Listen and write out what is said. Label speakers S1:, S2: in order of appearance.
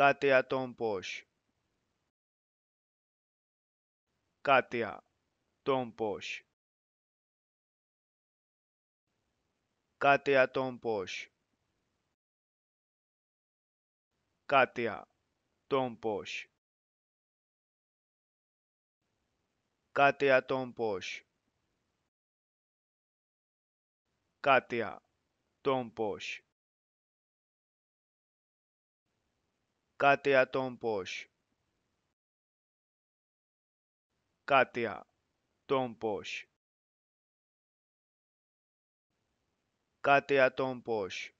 S1: κάτια τον πως. Κάτια τον πως. Κάτια τον πως. Κάτια τον πως. κάτια τον πως. Κάτια τον πως.